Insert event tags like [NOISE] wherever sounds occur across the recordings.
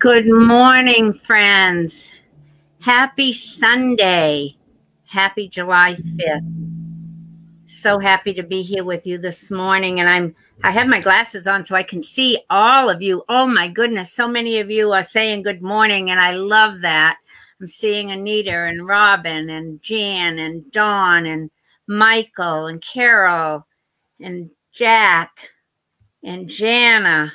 Good morning, friends. Happy Sunday. Happy July 5th. So happy to be here with you this morning and I'm I have my glasses on so I can see all of you. Oh my goodness, so many of you are saying good morning and I love that. I'm seeing Anita and Robin and Jan and Dawn and Michael and Carol and Jack and Jana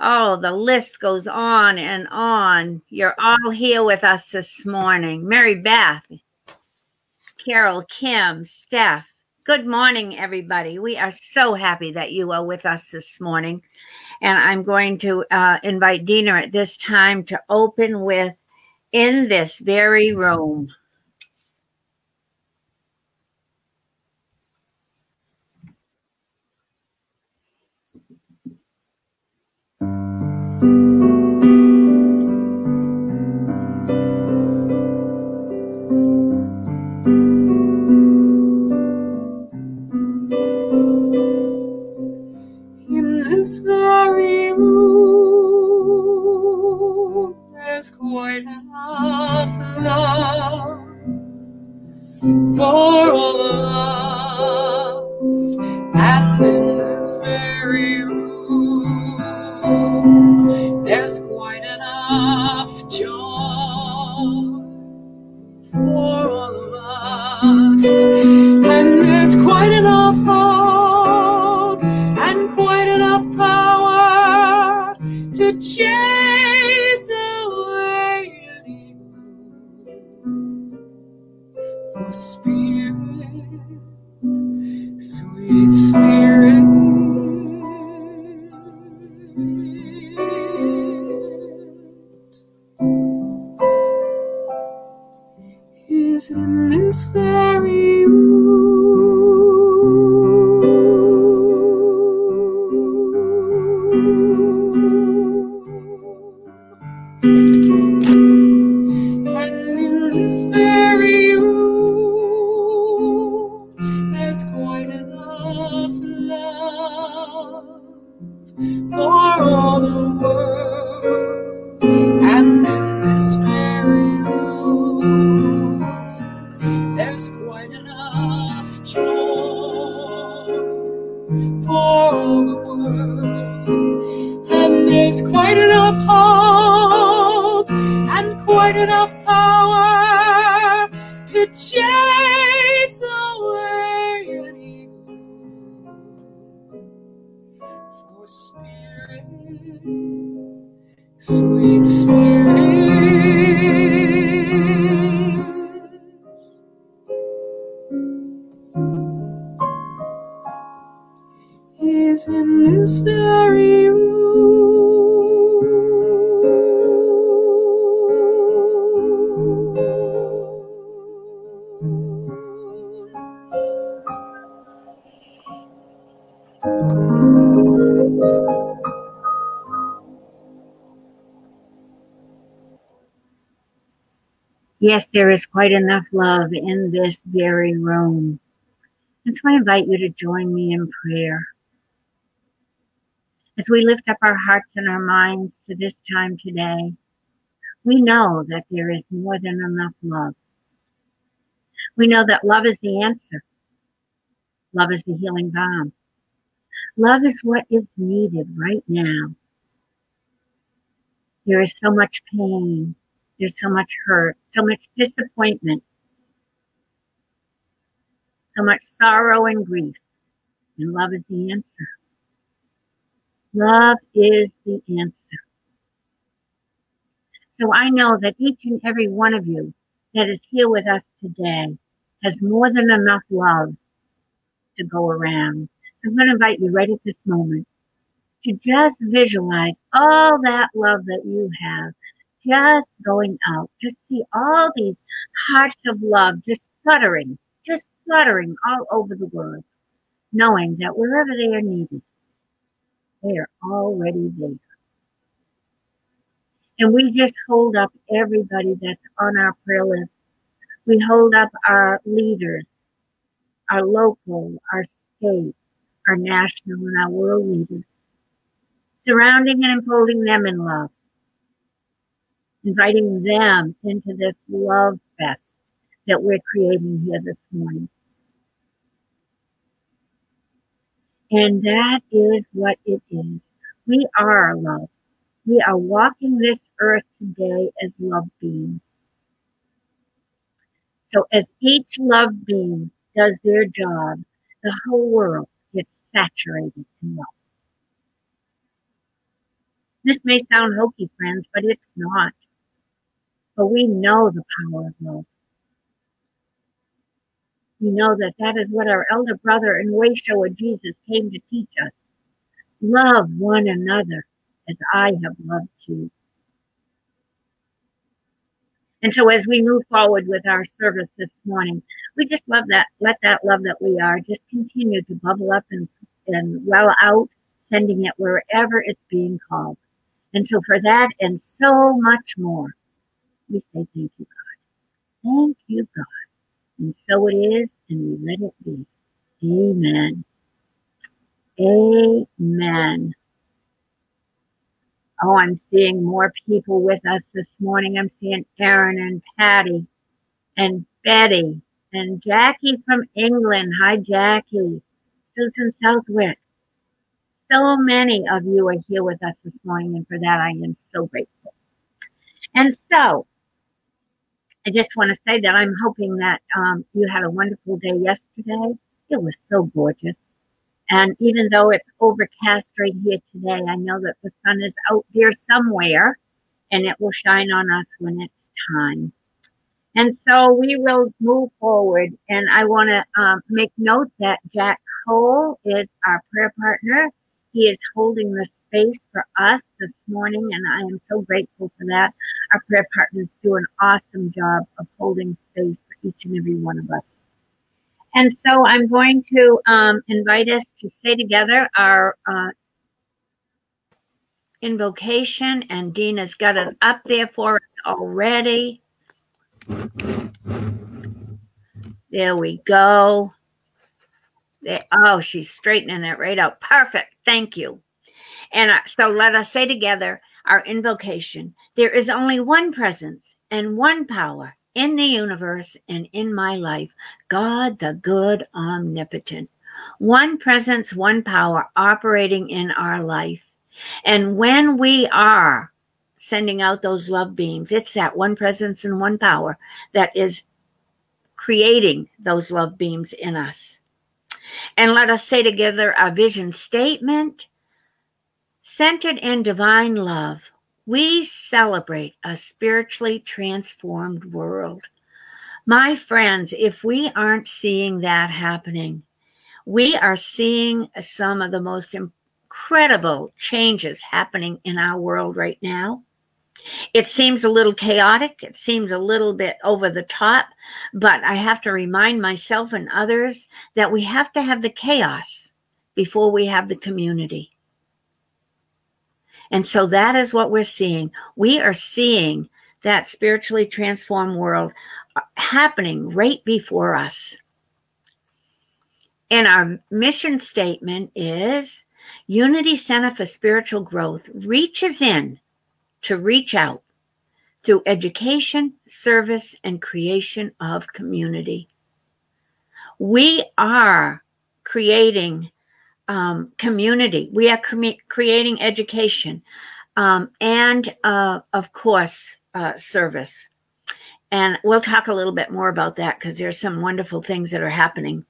Oh, the list goes on and on. You're all here with us this morning. Mary Beth, Carol, Kim, Steph. Good morning, everybody. We are so happy that you are with us this morning. And I'm going to uh, invite Dina at this time to open with In This Very Room. For all of us, this very Yes, there is quite enough love in this very room. And so I invite you to join me in prayer. As we lift up our hearts and our minds to this time today, we know that there is more than enough love. We know that love is the answer. Love is the healing balm. Love is what is needed right now. There is so much pain. There's so much hurt, so much disappointment, so much sorrow and grief. And love is the answer. Love is the answer. So I know that each and every one of you that is here with us today has more than enough love to go around. So I'm going to invite you right at this moment to just visualize all that love that you have just going out. Just see all these hearts of love just fluttering, just fluttering all over the world, knowing that wherever they are needed, they are already there. And we just hold up everybody that's on our prayer list. We hold up our leaders, our local, our state, our national, and our world leaders, surrounding and enfolding them in love, inviting them into this love fest that we're creating here this morning. And that is what it is. We are love. We are walking this earth today as love beings. So as each love being does their job, the whole world gets saturated in love. This may sound hokey, friends, but it's not. But we know the power of love. We know that that is what our elder brother and way shower Jesus came to teach us. Love one another as I have loved you. And so as we move forward with our service this morning, we just love that, let that love that we are just continue to bubble up and, and well out, sending it wherever it's being called. And so for that and so much more, we say thank you, God. Thank you, God. And so it is, and we let it be. Amen. Amen. Oh, I'm seeing more people with us this morning. I'm seeing Aaron and Patty and Betty and Jackie from England. Hi, Jackie. Susan Southwick. So many of you are here with us this morning, and for that I am so grateful. And so, I just want to say that I'm hoping that um, you had a wonderful day yesterday. It was so gorgeous. And even though it's overcast right here today, I know that the sun is out there somewhere and it will shine on us when it's time. And so we will move forward. And I want to um, make note that Jack Cole is our prayer partner. He is holding the space for us this morning, and I am so grateful for that. Our prayer partners do an awesome job of holding space for each and every one of us. And so I'm going to um, invite us to say together our uh, invocation, and Dean has got it up there for us already. There we go. There, oh, she's straightening it right out. Perfect. Thank you. And so let us say together our invocation. There is only one presence and one power in the universe and in my life, God, the good, omnipotent. One presence, one power operating in our life. And when we are sending out those love beams, it's that one presence and one power that is creating those love beams in us. And let us say together a vision statement centered in divine love we celebrate a spiritually transformed world. My friends, if we aren't seeing that happening, we are seeing some of the most incredible changes happening in our world right now. It seems a little chaotic. It seems a little bit over the top, but I have to remind myself and others that we have to have the chaos before we have the community. And so that is what we're seeing. We are seeing that spiritually transformed world uh, happening right before us. And our mission statement is Unity Center for Spiritual Growth reaches in to reach out through education, service, and creation of community. We are creating um, community. We are cre- creating education um, and, uh, of course, uh, service. And we'll talk a little bit more about that because there's some wonderful things that are happening.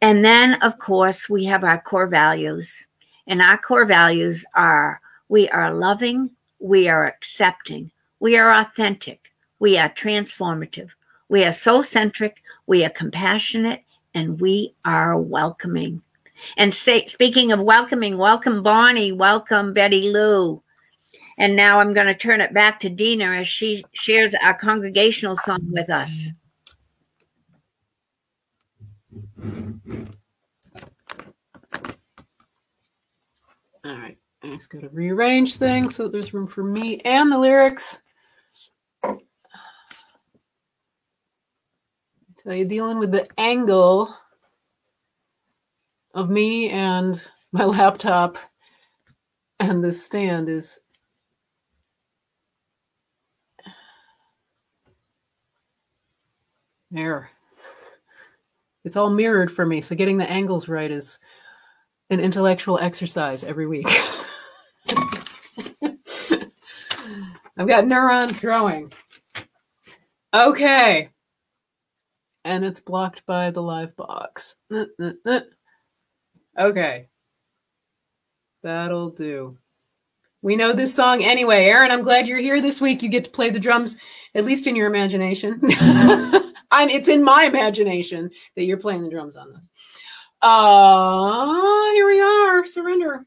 And then, of course, we have our core values. And our core values are we are loving, we are accepting, we are authentic, we are transformative, We are soul centric, we are compassionate, and we are welcoming. And say, speaking of welcoming, welcome Bonnie, welcome Betty Lou. And now I'm going to turn it back to Dina as she shares our congregational song with us. All right. I just got to rearrange things so there's room for me and the lyrics. tell you, dealing with the angle of me and my laptop and this stand is there. It's all mirrored for me, so getting the angles right is an intellectual exercise every week. [LAUGHS] I've got neurons growing. Okay. And it's blocked by the live box. [LAUGHS] Okay. That'll do. We know this song anyway. Aaron, I'm glad you're here this week. You get to play the drums, at least in your imagination. [LAUGHS] I'm it's in my imagination that you're playing the drums on this. Uh here we are. Surrender.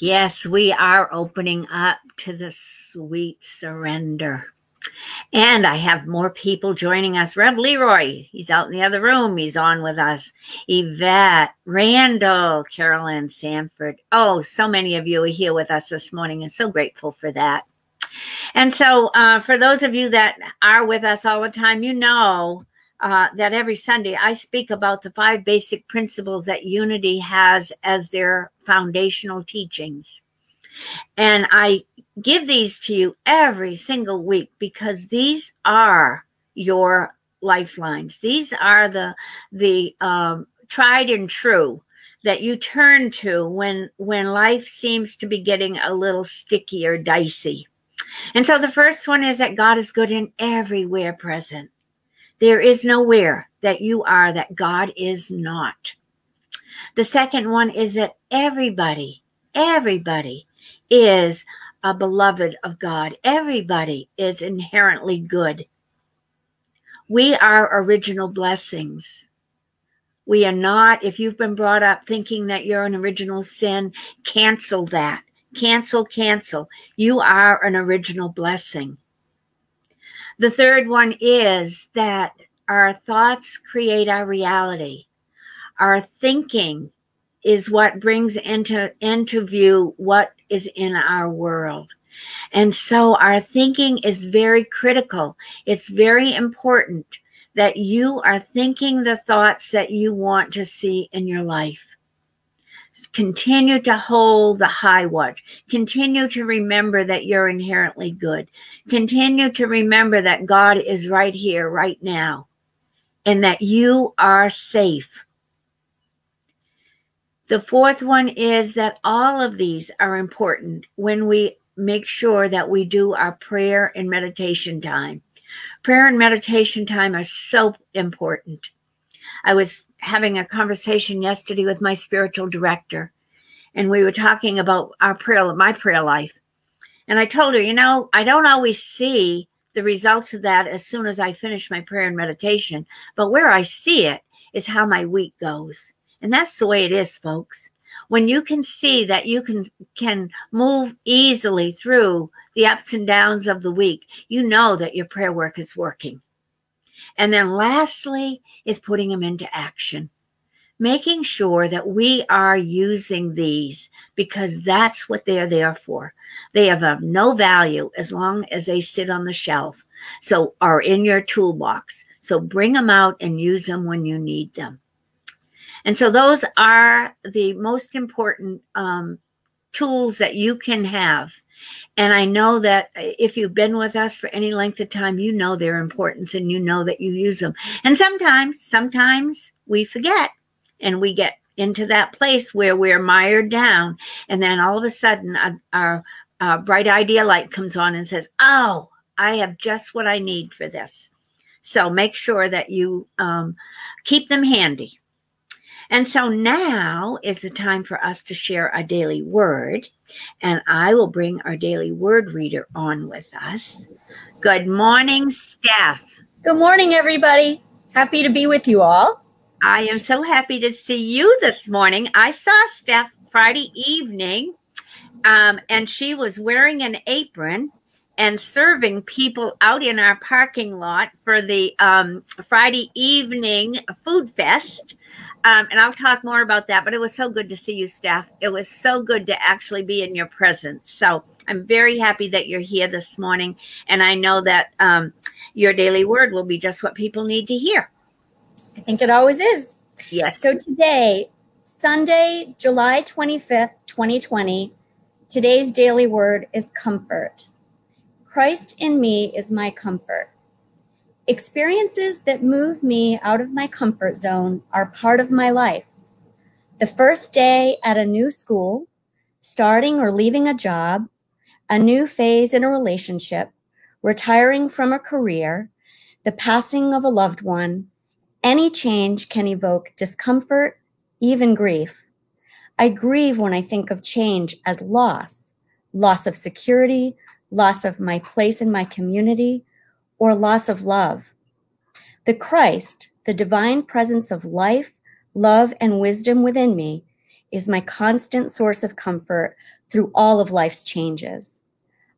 Yes, we are opening up to the sweet surrender. And I have more people joining us. Rev Leroy, he's out in the other room. He's on with us. Yvette, Randall, Carolyn, Sanford. Oh, so many of you are here with us this morning and so grateful for that. And so, uh, for those of you that are with us all the time, you know uh, that every Sunday I speak about the five basic principles that Unity has as their foundational teachings. And I give these to you every single week because these are your lifelines. These are the the um, tried and true that you turn to when when life seems to be getting a little sticky or dicey. And so the first one is that God is good in everywhere present. There is nowhere that you are that God is not. The second one is that everybody, everybody is a beloved of God. Everybody is inherently good. We are original blessings. We are not, if you've been brought up thinking that you're an original sin, cancel that. Cancel, cancel. You are an original blessing. The third one is that our thoughts create our reality. Our thinking is what brings into, into view what is in our world. And so our thinking is very critical. It's very important that you are thinking the thoughts that you want to see in your life. Continue to hold the high watch. Continue to remember that you're inherently good. Continue to remember that God is right here, right now, and that you are safe. The fourth one is that all of these are important when we make sure that we do our prayer and meditation time. Prayer and meditation time are so important. I was having a conversation yesterday with my spiritual director, and we were talking about our prayer, my prayer life. And I told her, you know, I don't always see the results of that as soon as I finish my prayer and meditation, but where I see it is how my week goes. And that's the way it is, folks. When you can see that you can can move easily through the ups and downs of the week, you know that your prayer work is working. And then lastly is putting them into action. Making sure that we are using these because that's what they are there for. They have of no value as long as they sit on the shelf. So are in your toolbox. So bring them out and use them when you need them. And so those are the most important um, tools that you can have and I know that if you've been with us for any length of time, you know their importance and you know that you use them. And sometimes, sometimes we forget and we get into that place where we're mired down. And then all of a sudden, a, our, our bright idea light comes on and says, Oh, I have just what I need for this. So make sure that you um, keep them handy. And so now is the time for us to share a daily word. And I will bring our daily word reader on with us. Good morning, Steph. Good morning, everybody. Happy to be with you all. I am so happy to see you this morning. I saw Steph Friday evening, um, and she was wearing an apron and serving people out in our parking lot for the um, Friday evening food fest. Um, and I'll talk more about that, but it was so good to see you, Steph. It was so good to actually be in your presence. So I'm very happy that you're here this morning. And I know that um, your daily word will be just what people need to hear. I think it always is. Yes. So today, Sunday, July 25th, 2020, today's daily word is comfort. Christ in me is my comfort. Experiences that move me out of my comfort zone are part of my life. The first day at a new school, starting or leaving a job, a new phase in a relationship, retiring from a career, the passing of a loved one, any change can evoke discomfort, even grief. I grieve when I think of change as loss, loss of security, loss of my place in my community, or loss of love. The Christ, the divine presence of life, love, and wisdom within me, is my constant source of comfort through all of life's changes.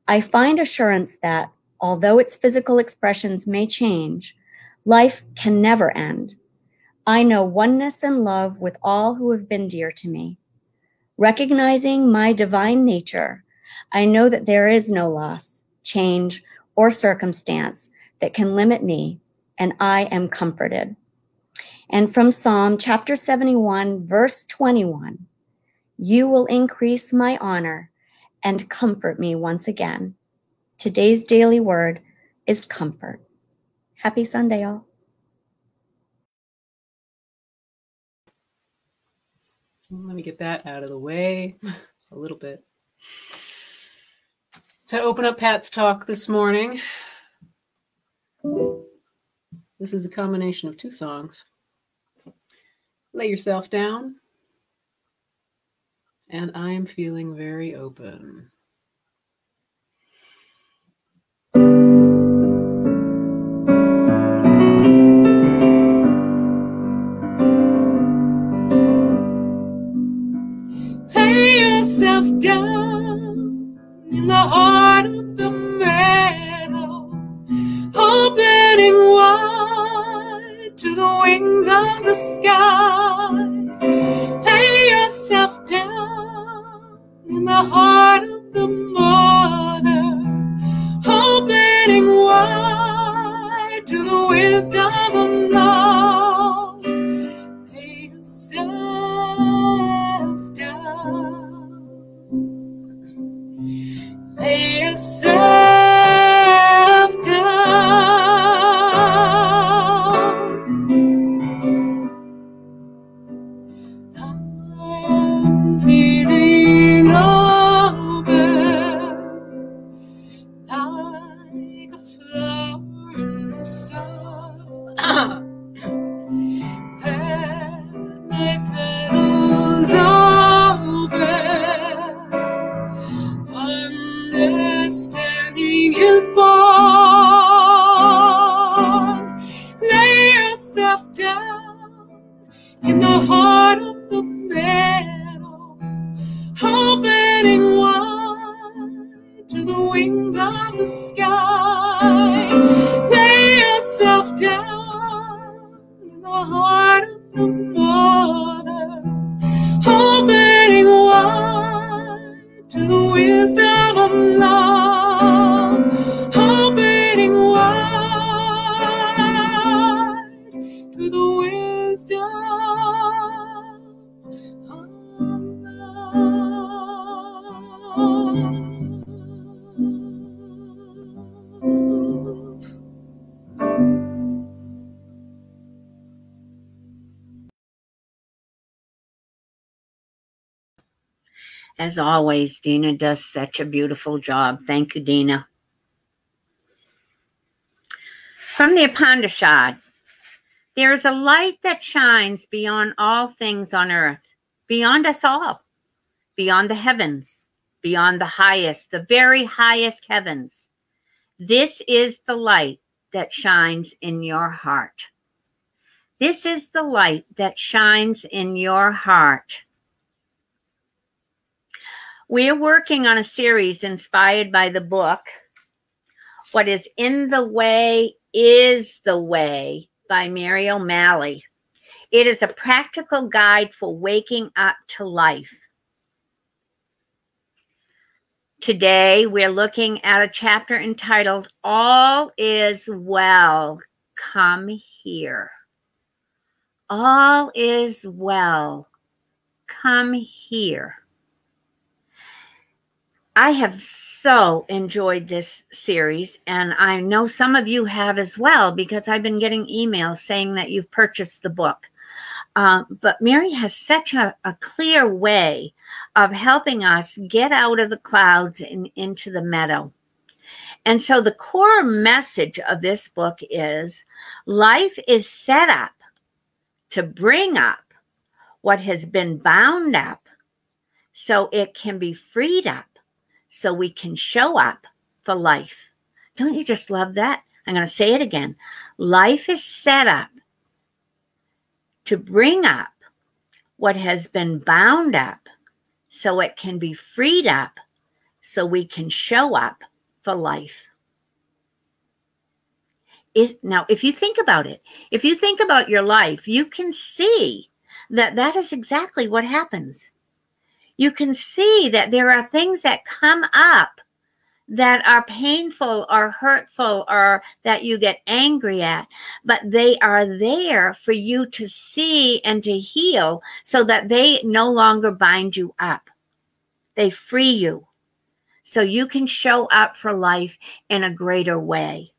I find assurance that, although its physical expressions may change, life can never end. I know oneness and love with all who have been dear to me. Recognizing my divine nature, I know that there is no loss, change, or circumstance that can limit me, and I am comforted. And from Psalm chapter 71, verse 21 You will increase my honor and comfort me once again. Today's daily word is comfort. Happy Sunday, all. Let me get that out of the way [LAUGHS] a little bit. To open up Pat's talk this morning, this is a combination of two songs. Lay yourself down, and I am feeling very open. Down in the heart of the meadow, opening wide to the wings of the sky. Lay yourself down in the heart of the mother, As always, Dina does such a beautiful job. Thank you, Dina. From the Upanishad, there is a light that shines beyond all things on earth, beyond us all, beyond the heavens, beyond the highest, the very highest heavens. This is the light that shines in your heart. This is the light that shines in your heart. We're working on a series inspired by the book, What is in the Way is the Way by Mary O'Malley. It is a practical guide for waking up to life. Today, we're looking at a chapter entitled All is Well. Come here. All is well. Come here. I have so enjoyed this series, and I know some of you have as well because I've been getting emails saying that you've purchased the book. Uh, but Mary has such a, a clear way of helping us get out of the clouds and into the meadow. And so the core message of this book is life is set up to bring up what has been bound up so it can be freed up so we can show up for life. Don't you just love that? I'm going to say it again. Life is set up to bring up what has been bound up so it can be freed up so we can show up for life. Is now if you think about it, if you think about your life, you can see that that is exactly what happens. You can see that there are things that come up that are painful or hurtful or that you get angry at, but they are there for you to see and to heal so that they no longer bind you up. They free you so you can show up for life in a greater way.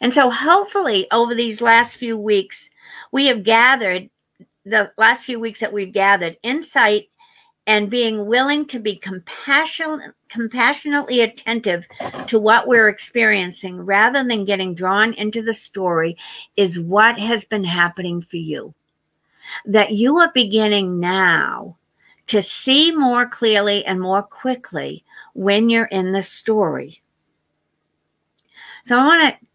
And so, hopefully, over these last few weeks, we have gathered the last few weeks that we've gathered insight and being willing to be compassion, compassionately attentive to what we're experiencing rather than getting drawn into the story is what has been happening for you. That you are beginning now to see more clearly and more quickly when you're in the story. So I want to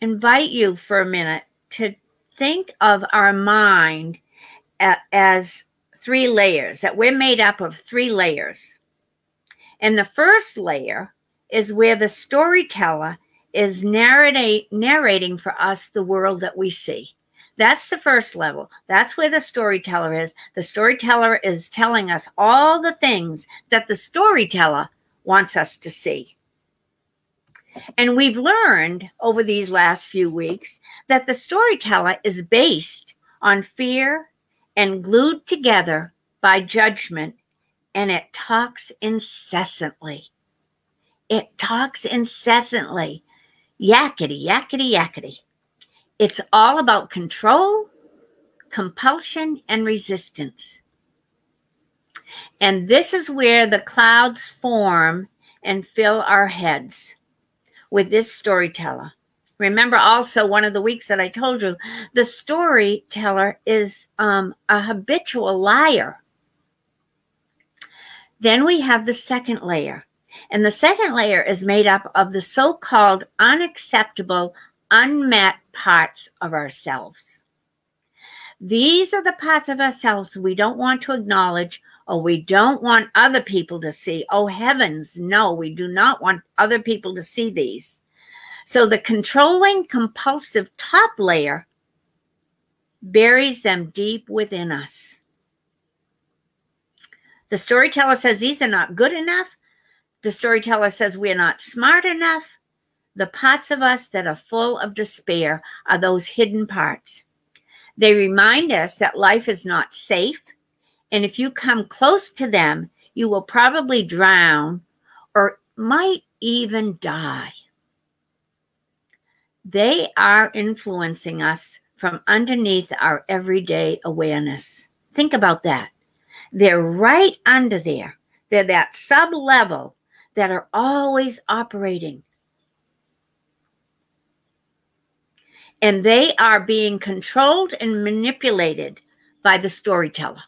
invite you for a minute to think of our mind as three layers, that we're made up of three layers. And the first layer is where the storyteller is narrate, narrating for us the world that we see. That's the first level. That's where the storyteller is. The storyteller is telling us all the things that the storyteller wants us to see. And we've learned over these last few weeks that the storyteller is based on fear and glued together by judgment, and it talks incessantly. It talks incessantly. Yakety, yakety, yakety. It's all about control, compulsion, and resistance. And this is where the clouds form and fill our heads with this storyteller. Remember also one of the weeks that I told you, the storyteller is um, a habitual liar. Then we have the second layer. And the second layer is made up of the so called unacceptable, unmet parts of ourselves. These are the parts of ourselves we don't want to acknowledge or we don't want other people to see. Oh, heavens, no, we do not want other people to see these. So the controlling compulsive top layer buries them deep within us. The storyteller says these are not good enough. The storyteller says we're not smart enough. The parts of us that are full of despair are those hidden parts. They remind us that life is not safe. And if you come close to them, you will probably drown or might even die. They are influencing us from underneath our everyday awareness. Think about that. They're right under there. They're that sub level that are always operating. And they are being controlled and manipulated by the storyteller.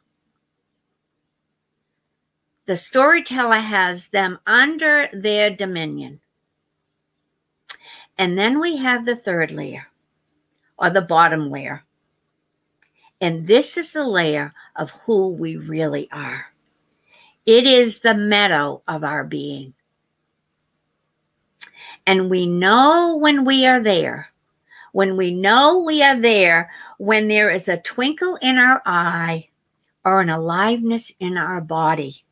The storyteller has them under their dominion. And then we have the third layer or the bottom layer. And this is the layer of who we really are. It is the meadow of our being. And we know when we are there, when we know we are there, when there is a twinkle in our eye or an aliveness in our body,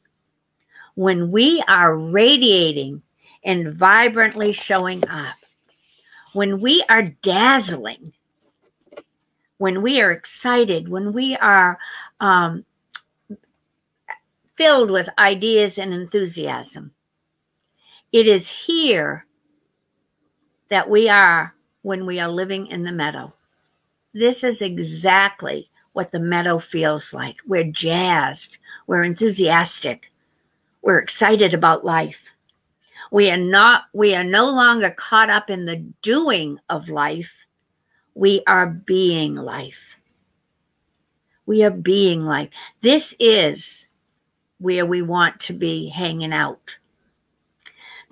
when we are radiating and vibrantly showing up when we are dazzling, when we are excited, when we are um, filled with ideas and enthusiasm, it is here that we are when we are living in the meadow. This is exactly what the meadow feels like. We're jazzed, we're enthusiastic, we're excited about life. We are not, we are no longer caught up in the doing of life. We are being life. We are being life. This is where we want to be hanging out.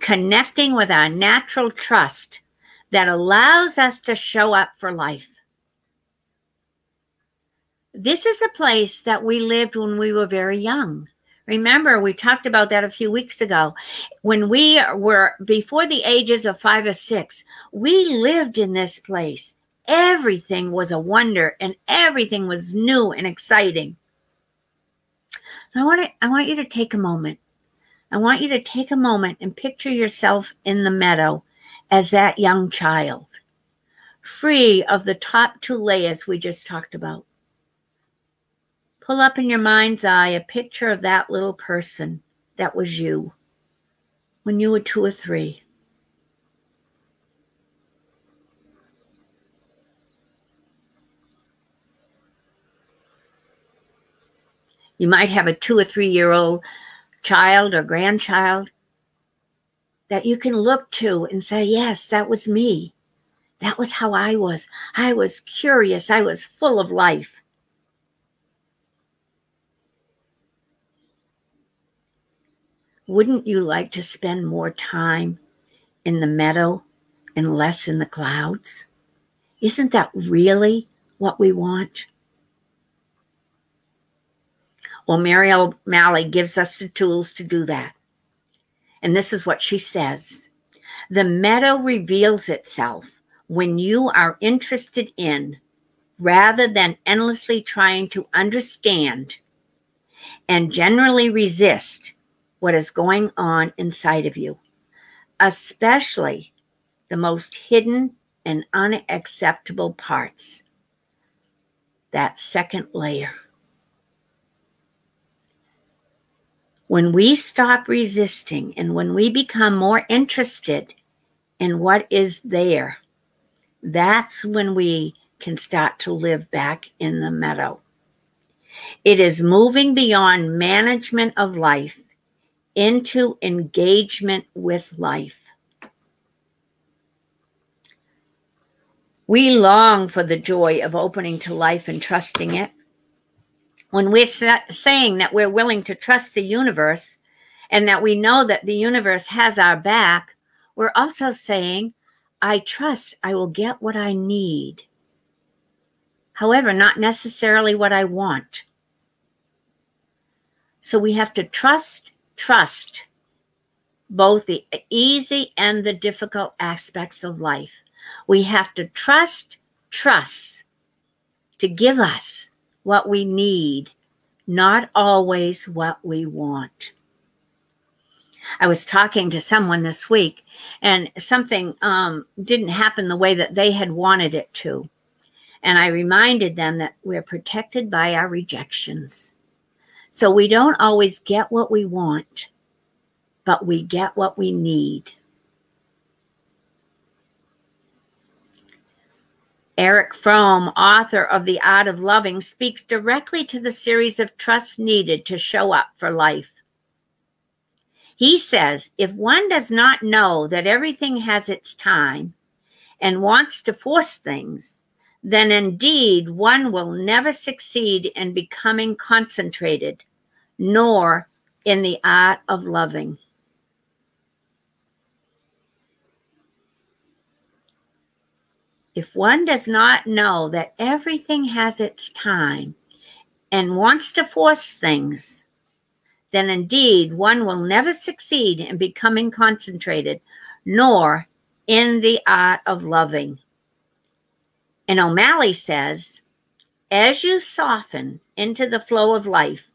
Connecting with our natural trust that allows us to show up for life. This is a place that we lived when we were very young. Remember, we talked about that a few weeks ago. When we were before the ages of five or six, we lived in this place. Everything was a wonder and everything was new and exciting. So I want to, I want you to take a moment. I want you to take a moment and picture yourself in the meadow as that young child, free of the top two layers we just talked about. Pull up in your mind's eye a picture of that little person that was you when you were two or three. You might have a two or three year old child or grandchild that you can look to and say, Yes, that was me. That was how I was. I was curious. I was full of life. Wouldn't you like to spend more time in the meadow and less in the clouds? Isn't that really what we want? Well, Mary O'Malley gives us the tools to do that. And this is what she says The meadow reveals itself when you are interested in, rather than endlessly trying to understand and generally resist what is going on inside of you, especially the most hidden and unacceptable parts. That second layer. When we stop resisting and when we become more interested in what is there, that's when we can start to live back in the meadow. It is moving beyond management of life into engagement with life. We long for the joy of opening to life and trusting it. When we're saying that we're willing to trust the universe and that we know that the universe has our back, we're also saying, I trust I will get what I need. However, not necessarily what I want. So we have to trust trust both the easy and the difficult aspects of life. We have to trust, trust to give us what we need, not always what we want. I was talking to someone this week and something um, didn't happen the way that they had wanted it to. And I reminded them that we're protected by our rejections. So we don't always get what we want, but we get what we need. Erich Fromm, author of The Art of Loving, speaks directly to the series of trusts needed to show up for life. He says if one does not know that everything has its time and wants to force things, then indeed one will never succeed in becoming concentrated, nor in the art of loving. If one does not know that everything has its time and wants to force things, then indeed one will never succeed in becoming concentrated, nor in the art of loving. And O'Malley says, as you soften into the flow of life,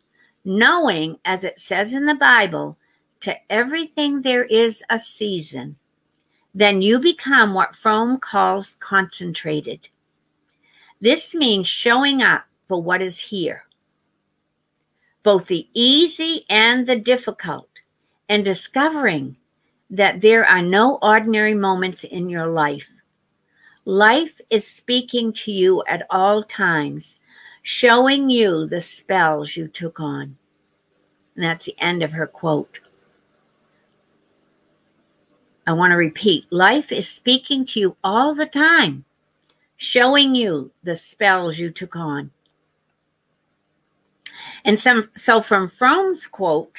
knowing, as it says in the Bible, to everything there is a season, then you become what Fromm calls concentrated. This means showing up for what is here, both the easy and the difficult, and discovering that there are no ordinary moments in your life. Life is speaking to you at all times, showing you the spells you took on. And that's the end of her quote. I want to repeat life is speaking to you all the time, showing you the spells you took on. And some, so from Fromm's quote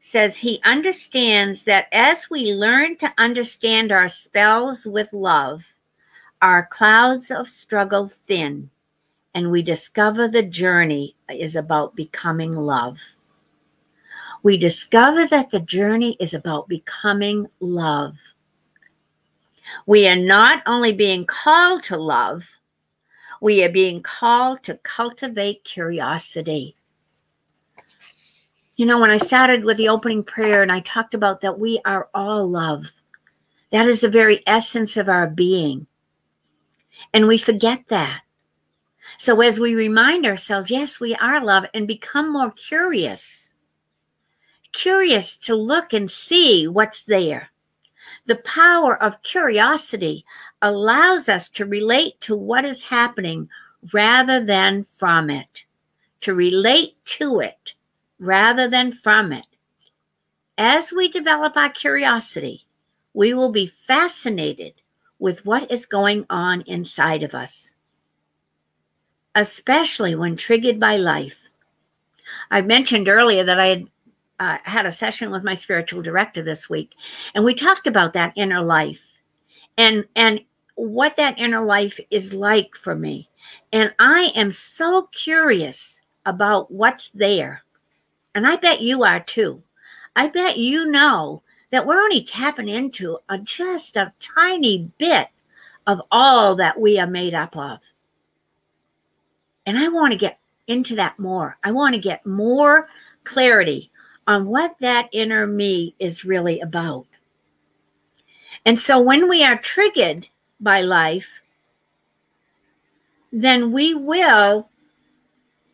says he understands that as we learn to understand our spells with love, our clouds of struggle thin, and we discover the journey is about becoming love. We discover that the journey is about becoming love. We are not only being called to love, we are being called to cultivate curiosity. You know, when I started with the opening prayer and I talked about that we are all love, that is the very essence of our being. And we forget that. So as we remind ourselves, yes, we are love, and become more curious, curious to look and see what's there. The power of curiosity allows us to relate to what is happening rather than from it, to relate to it rather than from it. As we develop our curiosity, we will be fascinated with what is going on inside of us, especially when triggered by life. I mentioned earlier that I had uh, had a session with my spiritual director this week, and we talked about that inner life and and what that inner life is like for me. And I am so curious about what's there. And I bet you are too. I bet you know that we're only tapping into a, just a tiny bit of all that we are made up of. And I want to get into that more. I want to get more clarity on what that inner me is really about. And so when we are triggered by life, then we will,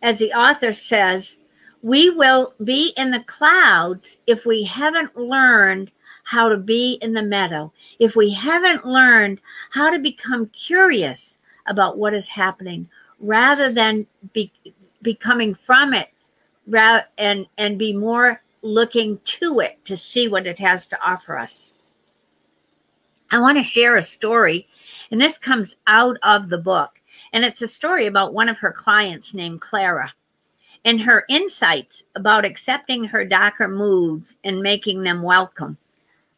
as the author says, we will be in the clouds if we haven't learned how to be in the meadow, if we haven't learned how to become curious about what is happening rather than be, becoming from it and, and be more looking to it to see what it has to offer us. I want to share a story, and this comes out of the book. And it's a story about one of her clients named Clara and her insights about accepting her darker moods and making them welcome.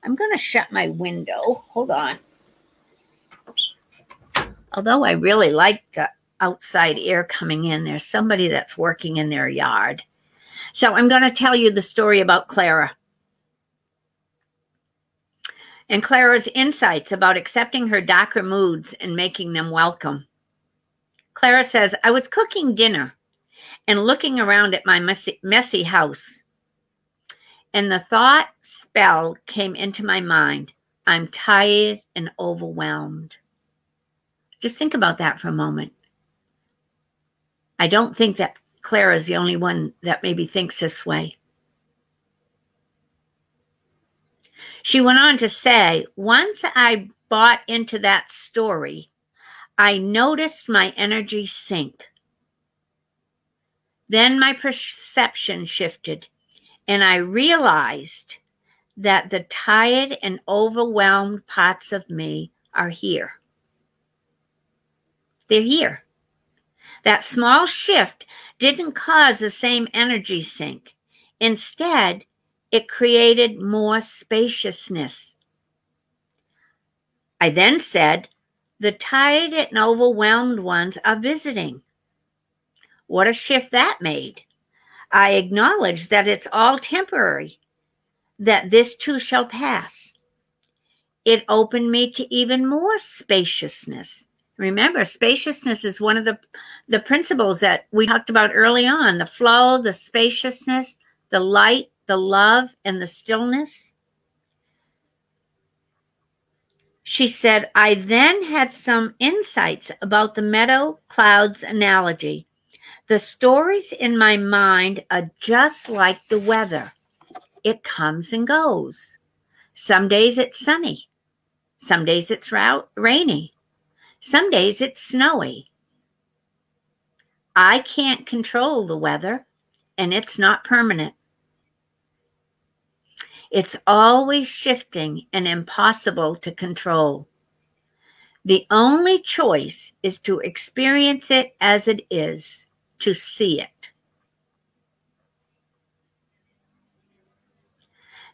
I'm going to shut my window. Hold on. Although I really like the outside air coming in, there's somebody that's working in their yard. So I'm going to tell you the story about Clara. And Clara's insights about accepting her darker moods and making them welcome. Clara says, I was cooking dinner and looking around at my messy, messy house. And the thought spell came into my mind I'm tired and overwhelmed. Just think about that for a moment. I don't think that Claire is the only one that maybe thinks this way. She went on to say, once I bought into that story, I noticed my energy sink. Then my perception shifted, and I realized that the tired and overwhelmed parts of me are here. They're here. That small shift didn't cause the same energy sink. Instead, it created more spaciousness. I then said, The tired and overwhelmed ones are visiting. What a shift that made. I acknowledge that it's all temporary, that this too shall pass. It opened me to even more spaciousness. Remember, spaciousness is one of the, the principles that we talked about early on the flow, the spaciousness, the light, the love, and the stillness. She said, I then had some insights about the meadow clouds analogy the stories in my mind are just like the weather it comes and goes. Some days it's sunny, some days it's rainy, some days it's snowy. I can't control the weather, and it's not permanent. It's always shifting and impossible to control. The only choice is to experience it as it is to see it.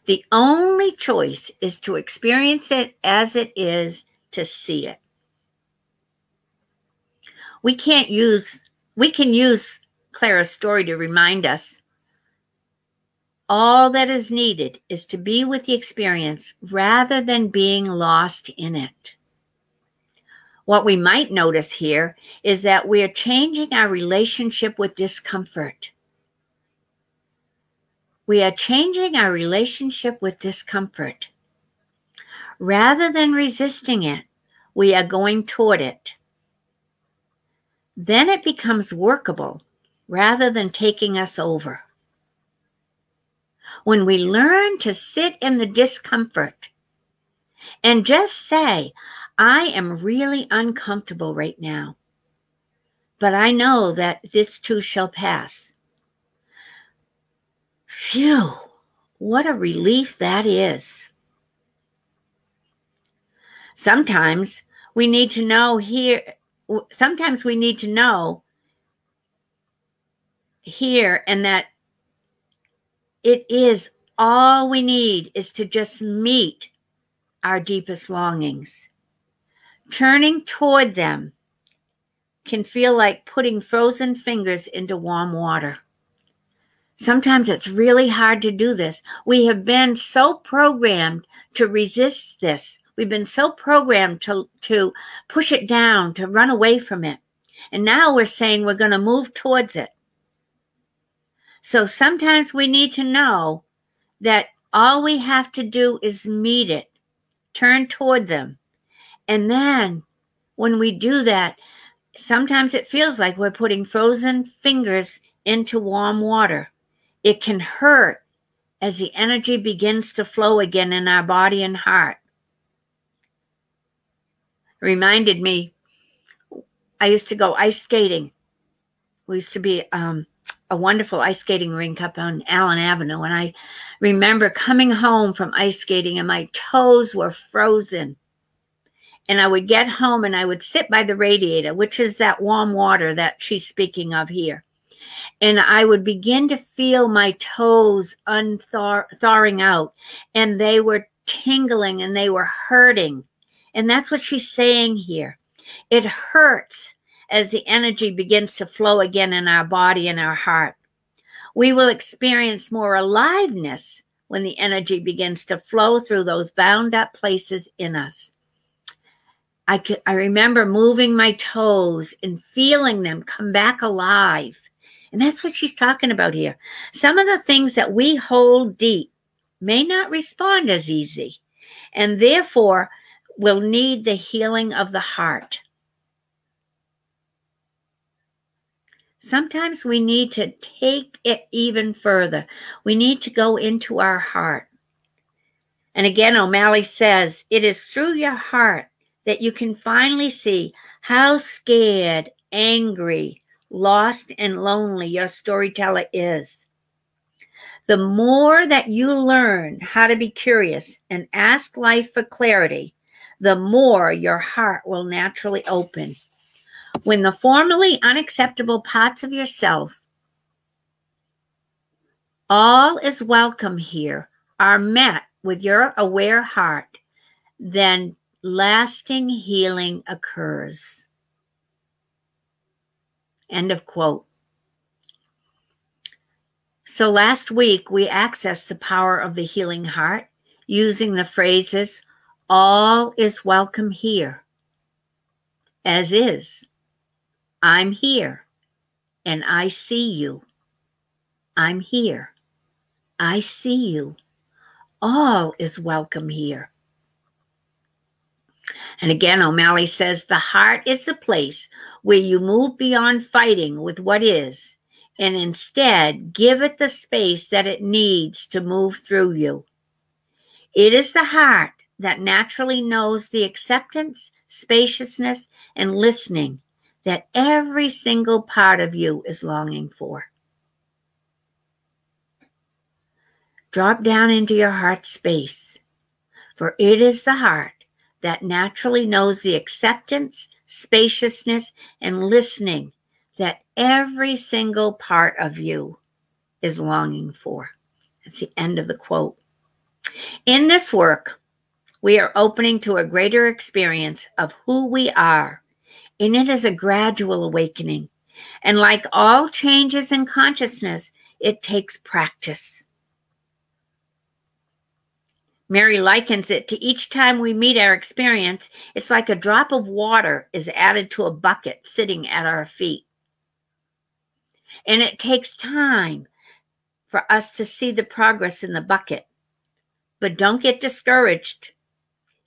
The only choice is to experience it as it is to see it. We can't use we can use Clara's story to remind us all that is needed is to be with the experience rather than being lost in it. What we might notice here is that we are changing our relationship with discomfort. We are changing our relationship with discomfort. Rather than resisting it, we are going toward it. Then it becomes workable rather than taking us over. When we learn to sit in the discomfort and just say, I am really uncomfortable right now, but I know that this too shall pass. Phew, what a relief that is. Sometimes we need to know here, sometimes we need to know here and that it is all we need is to just meet our deepest longings. Turning toward them can feel like putting frozen fingers into warm water. Sometimes it's really hard to do this. We have been so programmed to resist this. We've been so programmed to, to push it down, to run away from it. And now we're saying we're going to move towards it. So sometimes we need to know that all we have to do is meet it, turn toward them. And then when we do that, sometimes it feels like we're putting frozen fingers into warm water. It can hurt as the energy begins to flow again in our body and heart. Reminded me, I used to go ice skating. We used to be um, a wonderful ice skating rink up on Allen Avenue. And I remember coming home from ice skating and my toes were frozen. And I would get home and I would sit by the radiator, which is that warm water that she's speaking of here. And I would begin to feel my toes unthawing out, and they were tingling and they were hurting. And that's what she's saying here. It hurts as the energy begins to flow again in our body and our heart. We will experience more aliveness when the energy begins to flow through those bound up places in us. I, could, I remember moving my toes and feeling them come back alive. And that's what she's talking about here. Some of the things that we hold deep may not respond as easy, and therefore will need the healing of the heart. Sometimes we need to take it even further. We need to go into our heart. And again, O'Malley says, it is through your heart that you can finally see how scared, angry, lost, and lonely your storyteller is. The more that you learn how to be curious and ask life for clarity, the more your heart will naturally open when the formerly unacceptable parts of yourself, all is welcome here, are met with your aware heart, then lasting healing occurs. End of quote. So last week we accessed the power of the healing heart using the phrases, all is welcome here, as is, I'm here and I see you. I'm here. I see you. All is welcome here. And again, O'Malley says the heart is the place where you move beyond fighting with what is and instead give it the space that it needs to move through you. It is the heart that naturally knows the acceptance, spaciousness, and listening that every single part of you is longing for. Drop down into your heart space, for it is the heart that naturally knows the acceptance, spaciousness, and listening that every single part of you is longing for. That's the end of the quote. In this work, we are opening to a greater experience of who we are and it is a gradual awakening. And like all changes in consciousness, it takes practice. Mary likens it to each time we meet our experience, it's like a drop of water is added to a bucket sitting at our feet. And it takes time for us to see the progress in the bucket. But don't get discouraged.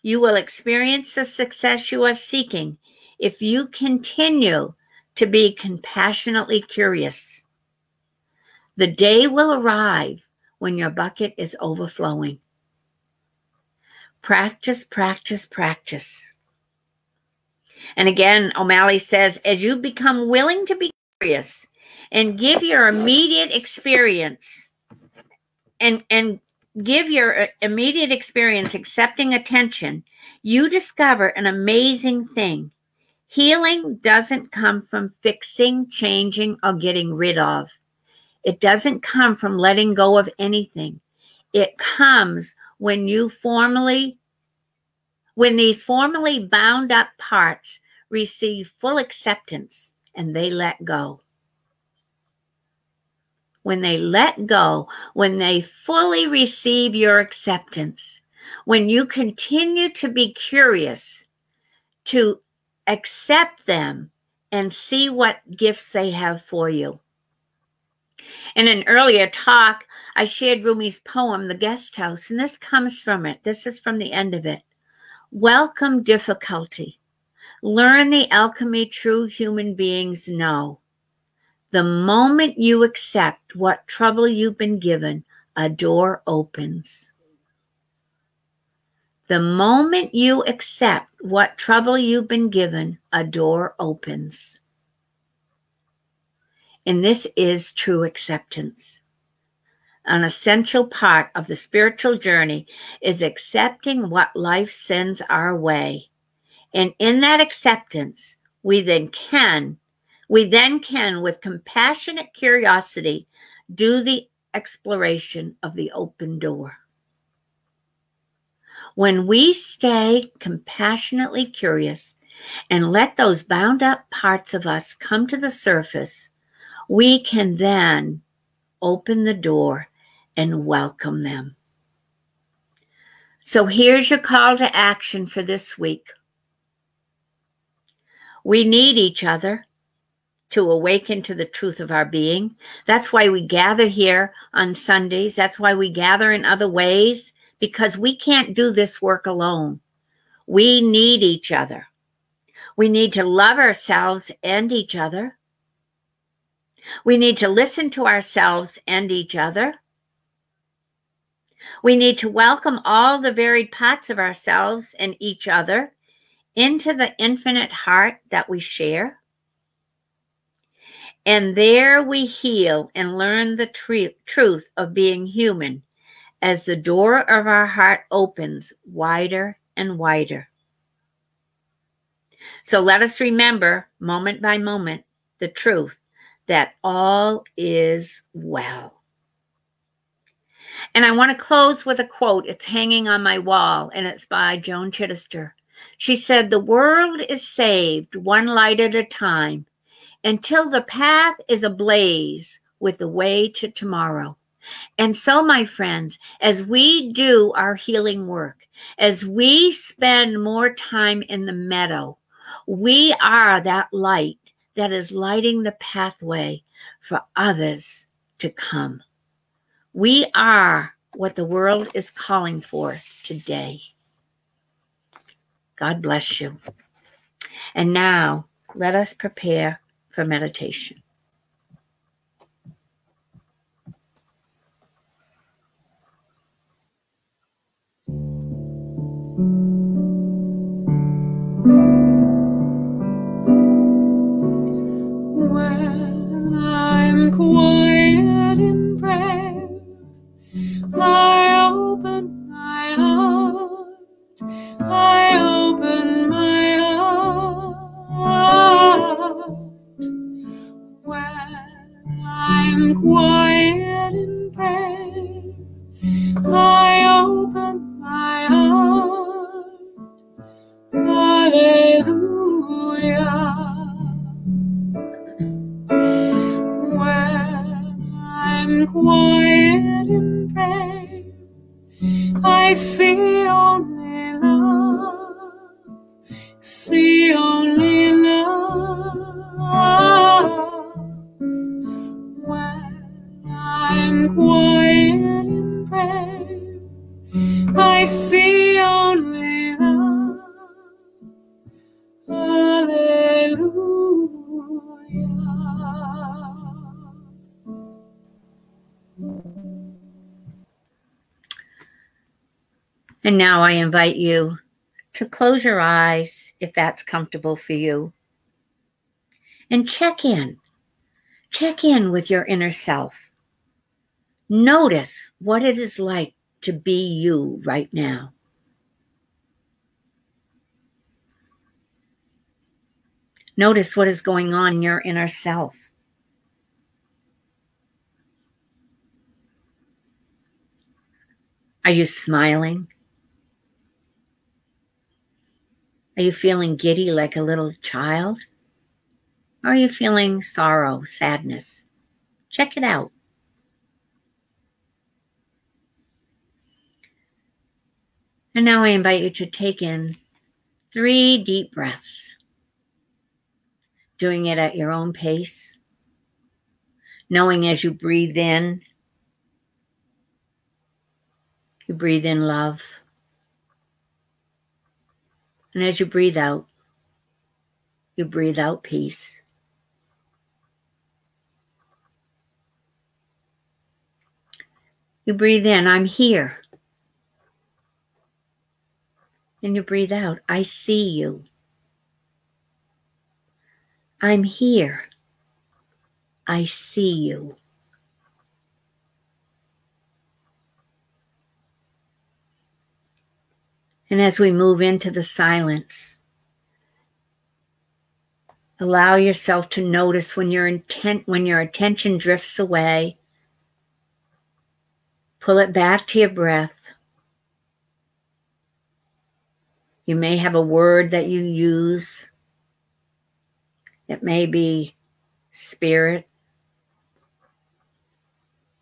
You will experience the success you are seeking if you continue to be compassionately curious. The day will arrive when your bucket is overflowing. Practice, practice, practice. And again, O'Malley says, as you become willing to be curious and give your immediate experience and, and give your uh, immediate experience accepting attention, you discover an amazing thing. Healing doesn't come from fixing, changing, or getting rid of. It doesn't come from letting go of anything. It comes when you formally, when these formally bound up parts receive full acceptance and they let go. When they let go, when they fully receive your acceptance, when you continue to be curious to accept them and see what gifts they have for you. In an earlier talk, I shared Rumi's poem, The Guest House, and this comes from it. This is from the end of it. Welcome difficulty. Learn the alchemy true human beings know. The moment you accept what trouble you've been given, a door opens. The moment you accept what trouble you've been given, a door opens. And this is true acceptance. An essential part of the spiritual journey is accepting what life sends our way. And in that acceptance, we then can, we then can, with compassionate curiosity, do the exploration of the open door. When we stay compassionately curious and let those bound up parts of us come to the surface, we can then open the door and welcome them. So here's your call to action for this week. We need each other to awaken to the truth of our being. That's why we gather here on Sundays. That's why we gather in other ways, because we can't do this work alone. We need each other. We need to love ourselves and each other. We need to listen to ourselves and each other. We need to welcome all the varied parts of ourselves and each other into the infinite heart that we share. And there we heal and learn the tr- truth of being human as the door of our heart opens wider and wider. So let us remember, moment by moment, the truth that all is well. And I want to close with a quote. It's hanging on my wall, and it's by Joan Chittister. She said, The world is saved one light at a time until the path is ablaze with the way to tomorrow. And so, my friends, as we do our healing work, as we spend more time in the meadow, we are that light that is lighting the pathway for others to come. We are what the world is calling for today. God bless you. And now let us prepare for meditation. And now I invite you to close your eyes if that's comfortable for you. And check in. Check in with your inner self. Notice what it is like to be you right now. Notice what is going on in your inner self. Are you smiling? Are you feeling giddy like a little child? Or are you feeling sorrow, sadness? Check it out. And now I invite you to take in three deep breaths, doing it at your own pace, knowing as you breathe in, you breathe in love. And as you breathe out, you breathe out peace. You breathe in, I'm here. And you breathe out, I see you. I'm here. I see you. And as we move into the silence, allow yourself to notice when your intent when your attention drifts away. Pull it back to your breath. You may have a word that you use. It may be spirit,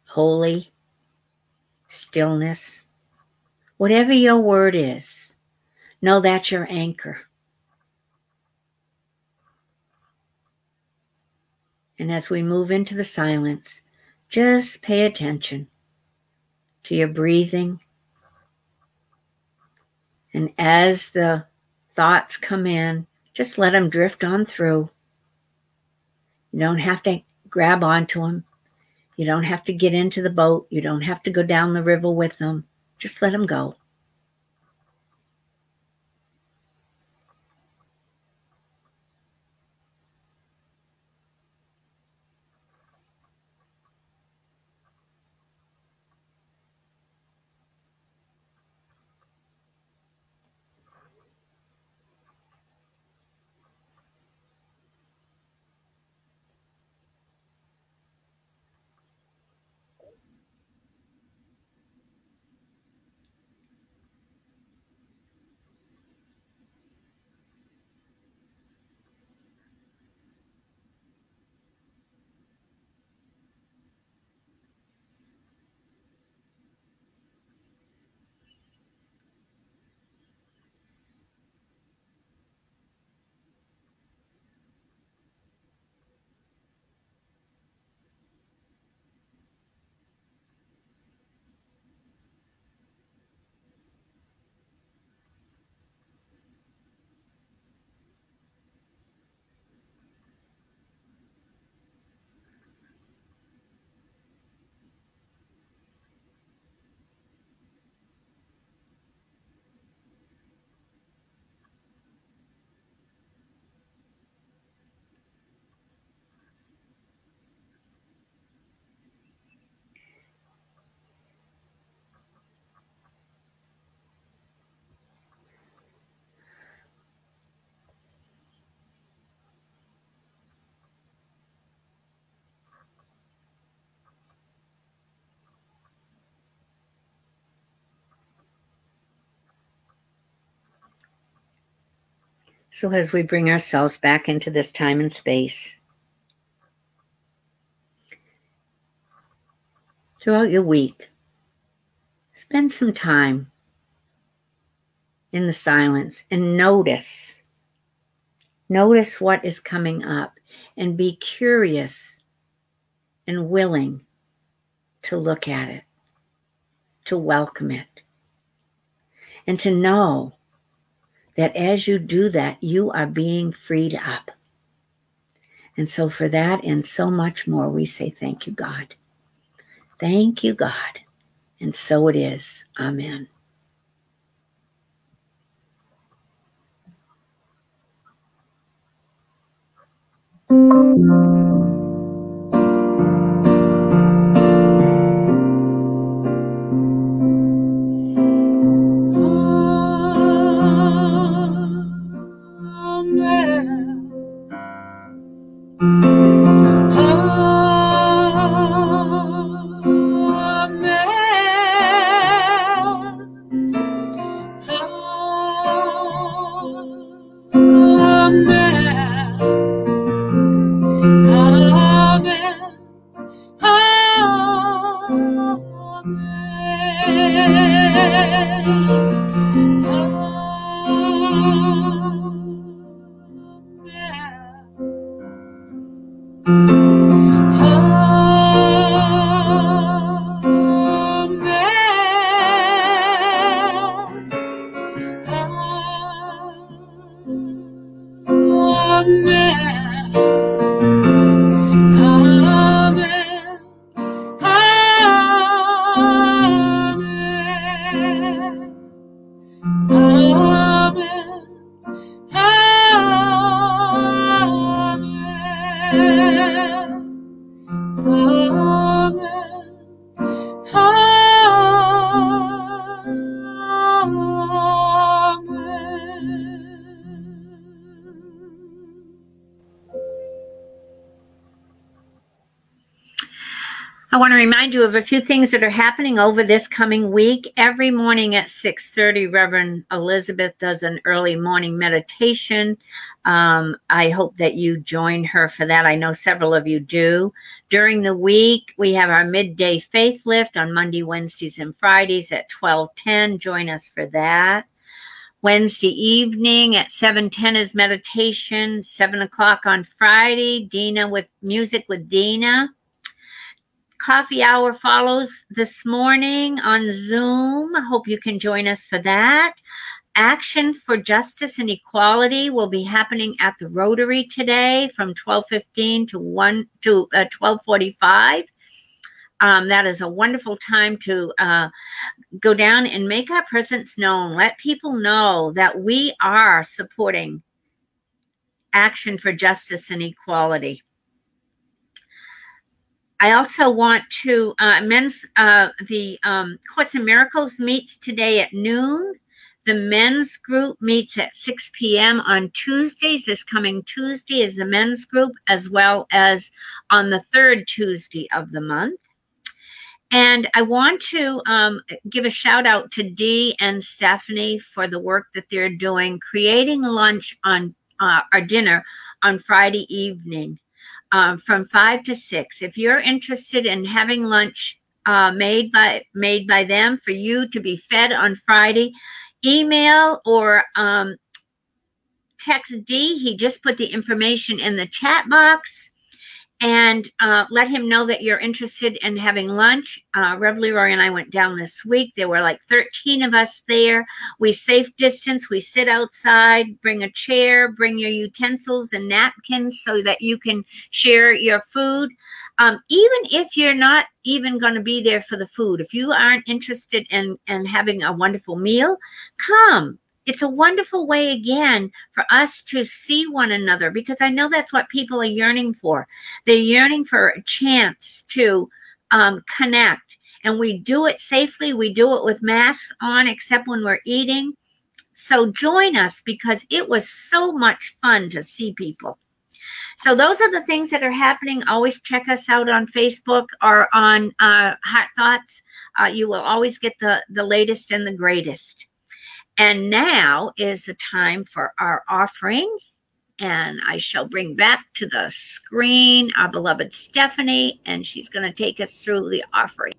holy, stillness. Whatever your word is, know that's your anchor. And as we move into the silence, just pay attention to your breathing. And as the thoughts come in, just let them drift on through. You don't have to grab onto them. You don't have to get into the boat. You don't have to go down the river with them. Just let them go. So, as we bring ourselves back into this time and space, throughout your week, spend some time in the silence and notice. Notice what is coming up and be curious and willing to look at it, to welcome it, and to know that as you do that, you are being freed up. And so, for that and so much more, we say, Thank you, God. Thank you, God. And so it is. Amen. I of a few things that are happening over this coming week. Every morning at 6:30, Reverend Elizabeth does an early morning meditation. Um, I hope that you join her for that. I know several of you do. During the week, we have our midday faith lift on Monday, Wednesdays, and Fridays at 12:10. Join us for that. Wednesday evening at 7:10 is meditation. Seven o'clock on Friday, Dina with music with Dina coffee hour follows this morning on Zoom. I hope you can join us for that. Action for Justice and Equality will be happening at the Rotary today from 12:15 to 1 to uh, 12:45. Um, that is a wonderful time to uh, go down and make our presence known. Let people know that we are supporting action for justice and equality. I also want to uh, men's uh, the um, Course in Miracles meets today at noon. The men's group meets at 6 p.m. on Tuesdays. This coming Tuesday is the men's group, as well as on the third Tuesday of the month. And I want to um, give a shout out to Dee and Stephanie for the work that they're doing, creating lunch on uh, our dinner on Friday evening uh, from five to six. If you're interested in having lunch uh, made by made by them for you to be fed on Friday, email or um, text Dee. He just put the information in the chat box and uh, let him know that you're interested in having lunch. Uh, Rev Leroy and I went down this week. There were like 13 of us there. We safe distance. We sit outside, bring a chair, bring your utensils and napkins so that you can share your food. Um, even if you're not even going to be there for the food, if you aren't interested in, in having a wonderful meal, come it's a wonderful way again for us to see one another because I know that's what people are yearning for. They're yearning for a chance to um, connect. And we do it safely. We do it with masks on, except when we're eating. So join us because it was so much fun to see people. So those are the things that are happening. Always check us out on Facebook or on uh, Hot Thoughts. Uh, you will always get the, the latest and the greatest. And now is the time for our offering. And I shall bring back to the screen our beloved Stephanie, and she's going to take us through the offering.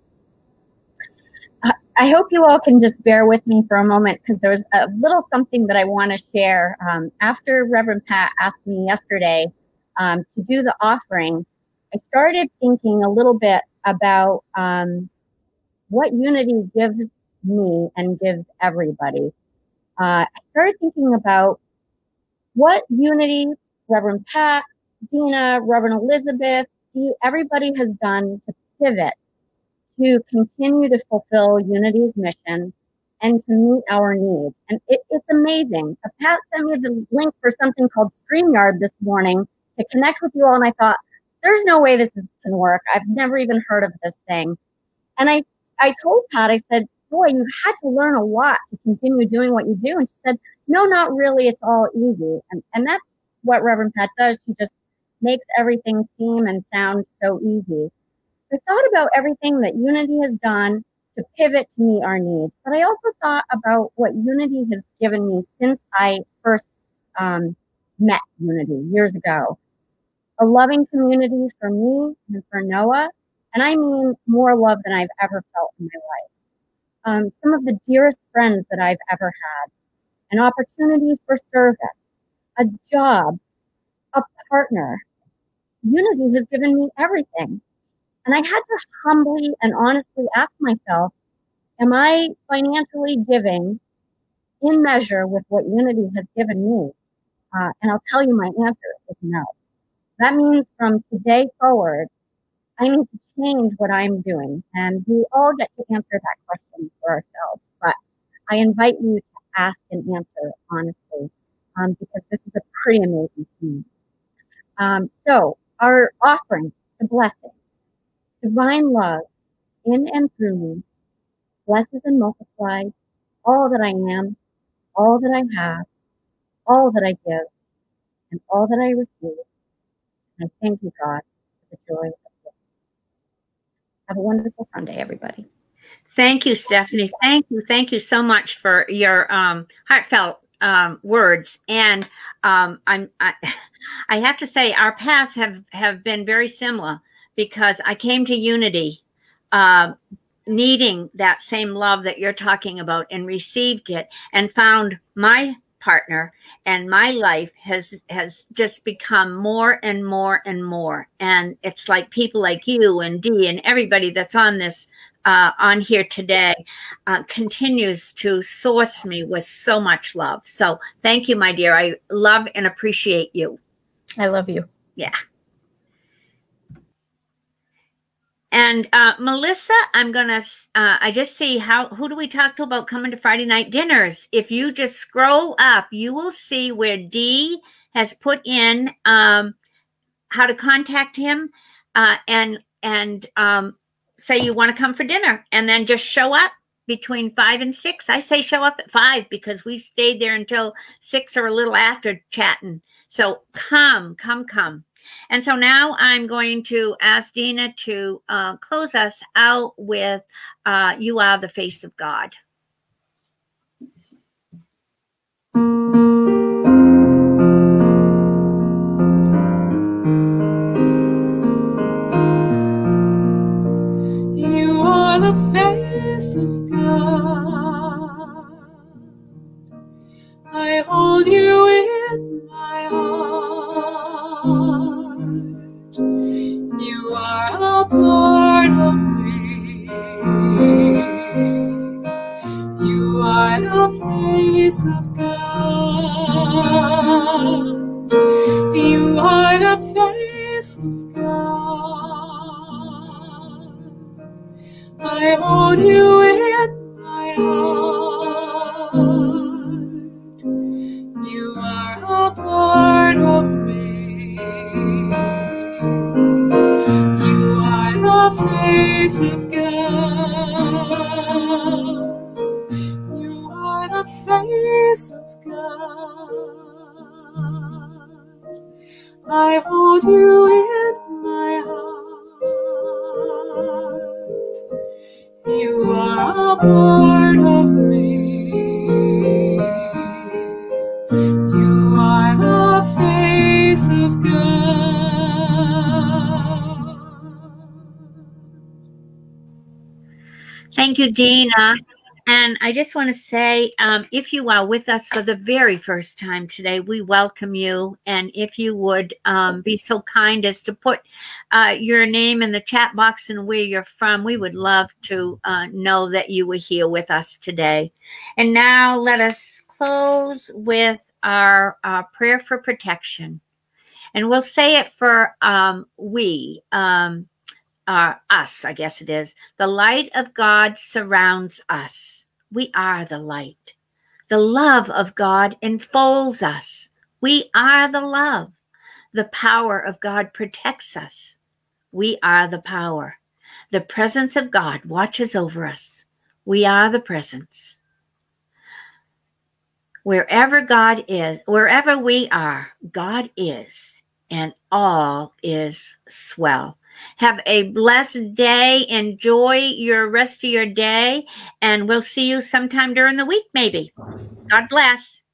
I hope you all can just bear with me for a moment because there's a little something that I want to share. Um, after Reverend Pat asked me yesterday um, to do the offering, I started thinking a little bit about um, what unity gives me and gives everybody. Uh, I started thinking about what unity Reverend Pat, Dina, Reverend Elizabeth, everybody has done to pivot to continue to fulfill Unity's mission and to meet our needs. And it, it's amazing. Pat sent me the link for something called StreamYard this morning to connect with you all. And I thought, there's no way this is, can work. I've never even heard of this thing. And I, I told Pat, I said, boy, you had to learn a lot to continue doing what you do. And she said, no, not really. It's all easy. And, and that's what Reverend Pat does. She just makes everything seem and sound so easy. So I thought about everything that Unity has done to pivot to meet our needs, but I also thought about what Unity has given me since I first um, met Unity years ago. A loving community for me and for Noah, and I mean more love than I've ever felt in my life. Um, some of the dearest friends that I've ever had, an opportunity for service, a job, a partner. Unity has given me everything. And I had to humbly and honestly ask myself, am I financially giving in measure with what Unity has given me? Uh, and I'll tell you my answer is no. That means from today forward, I need to change what I'm doing. And we all get to answer that question for ourselves. But I invite you to ask and answer honestly, um, because this is a pretty amazing thing. Um, so our offering, the blessing, divine love in and through me, blesses and multiplies all that I am, all that I have, all that I give, and all that I receive. And I thank you, God, for the joy. Have a wonderful Sunday, everybody. Thank you, Stephanie. Thank you. Thank you so much for your um, heartfelt um, words. And um, I'm, I, [LAUGHS] I have to say, our paths have, have been very similar because I came to Unity uh, needing that same love that you're talking about and received it and found my partner and my life has has just become more and more and more and it's like people like you and Dee and everybody that's on this uh, on here today uh, continues to source me with so much love so thank you my dear i love and appreciate you I love you. yeah. And uh, Melissa, I'm gonna. Uh, I just see how. Who do we talk to about coming to Friday night dinners? If you just scroll up, you will see where Dee has put in um, how to contact him, uh, and and um, say you want to come for dinner, and then just show up between five and six. I say show up at five because we stayed there until six or a little after chatting. So come, come, come. And so now I'm going to ask Dina to uh, close us out with uh, You Are the Face of God. You are the face of God. I hold you in part of me. You are the face of God. You are the face of God. I hold you Dina. And I just want to say, um, if you are with us for the very first time today, we welcome you. And if you would um, be so kind as to put uh, your name in the chat box and where you're from, we would love to uh, know that you were here with us today. And now let us close with our prayer for protection. And we'll say it for um, we. Um, uh, us, I guess it is. The light of God surrounds us. We are the light. The love of God enfolds us. We are the love. The power of God protects us. We are the power. The presence of God watches over us. We are the presence. Wherever God is, wherever we are, God is, and all is swell. Have a blessed day. Enjoy your rest of your day. And we'll see you sometime during the week, maybe. God bless.